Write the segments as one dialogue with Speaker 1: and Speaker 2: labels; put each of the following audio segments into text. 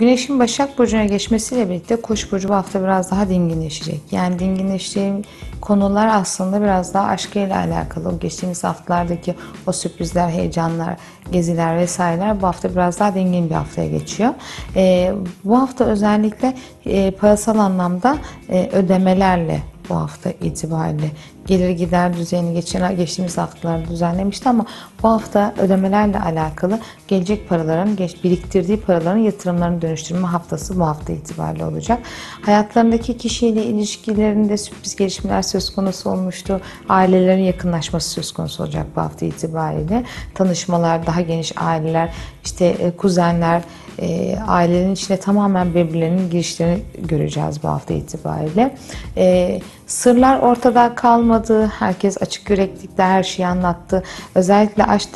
Speaker 1: Güneşin Başak Burcu'na geçmesiyle birlikte Koç burcu bu hafta biraz daha dinginleşecek. Yani dinginleştiğim konular aslında biraz daha aşkıyla alakalı. O geçtiğimiz haftalardaki o sürprizler, heyecanlar, geziler vesaireler bu hafta biraz daha dingin bir haftaya geçiyor. Ee, bu hafta özellikle e, parasal anlamda e, ödemelerle bu hafta itibariyle gelir gider düzeyini geçen geçtiğimiz haftalarda düzenlemişti ama bu hafta ödemelerle alakalı gelecek paraların geç, biriktirdiği paraların yatırımlarını dönüştürme haftası bu hafta itibariyle olacak. Hayatlarındaki kişiyle ilişkilerinde sürpriz gelişmeler söz konusu olmuştu. Ailelerin yakınlaşması söz konusu olacak bu hafta itibariyle. Tanışmalar, daha geniş aileler, işte e, kuzenler, e, ailelerin içine tamamen birbirlerinin girişlerini göreceğiz bu hafta itibariyle. E, sırlar ortada kalmadı. Herkes açık yüreklikle her şeyi anlattı. Özellikle aşk,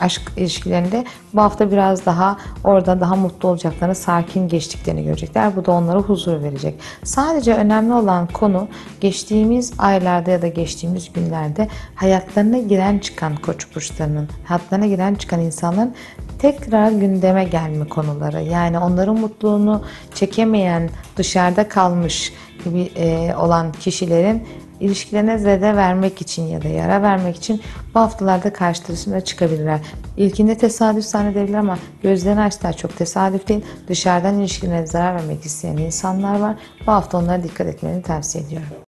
Speaker 1: aşk ilişkilerinde bu hafta biraz daha orada daha mutlu olacaklarını, sakin geçtiklerini görecekler. Bu da onlara huzur verecek. Sadece önemli olan konu geçtiğimiz aylarda ya da geçtiğimiz günlerde hayatlarına giren çıkan koç burçlarının, hayatlarına giren çıkan insanların tekrar gündeme gelme konuları. Yani onların mutluluğunu çekemeyen, dışarıda kalmış gibi e, olan kişilerin ilişkilerine zede vermek için ya da yara vermek için bu haftalarda karşısına çıkabilirler. İlkinde tesadüf zannedebilir ama gözlerini açtılar çok tesadüf değil. Dışarıdan ilişkilerine zarar vermek isteyen insanlar var. Bu hafta onlara dikkat etmeni tavsiye ediyorum.